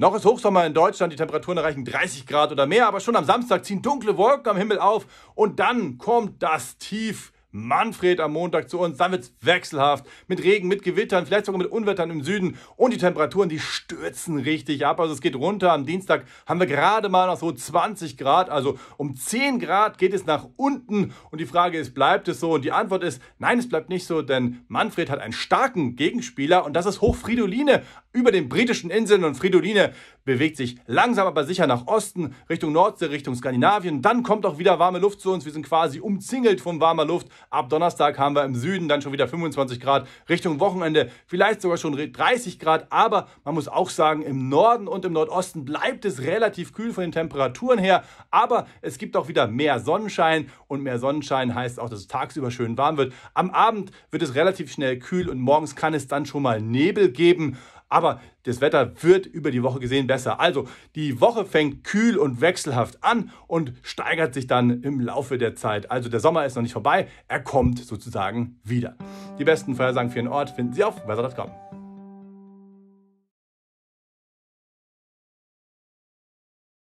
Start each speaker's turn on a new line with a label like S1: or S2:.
S1: Noch ist Hochsommer in Deutschland, die Temperaturen erreichen 30 Grad oder mehr, aber schon am Samstag ziehen dunkle Wolken am Himmel auf und dann kommt das Tief Manfred am Montag zu uns. Dann wird es wechselhaft mit Regen, mit Gewittern, vielleicht sogar mit Unwettern im Süden. Und die Temperaturen, die stürzen richtig ab. Also es geht runter. Am Dienstag haben wir gerade mal noch so 20 Grad. Also um 10 Grad geht es nach unten. Und die Frage ist, bleibt es so? Und die Antwort ist, nein, es bleibt nicht so, denn Manfred hat einen starken Gegenspieler und das ist Hochfridoline über den britischen Inseln. Und Fridoline bewegt sich langsam aber sicher nach Osten, Richtung Nordsee, Richtung Skandinavien. Dann kommt auch wieder warme Luft zu uns. Wir sind quasi umzingelt von warmer Luft. Ab Donnerstag haben wir im Süden dann schon wieder 25 Grad. Richtung Wochenende vielleicht sogar schon 30 Grad. Aber man muss auch sagen, im Norden und im Nordosten bleibt es relativ kühl von den Temperaturen her. Aber es gibt auch wieder mehr Sonnenschein. Und mehr Sonnenschein heißt auch, dass es tagsüber schön warm wird. Am Abend wird es relativ schnell kühl und morgens kann es dann schon mal Nebel geben. Aber das Wetter wird über die Woche gesehen besser. Also die Woche fängt kühl und wechselhaft an und steigert sich dann im Laufe der Zeit. Also der Sommer ist noch nicht vorbei, er kommt sozusagen wieder. Die besten Vorhersagen für den Ort finden Sie auf weather.com.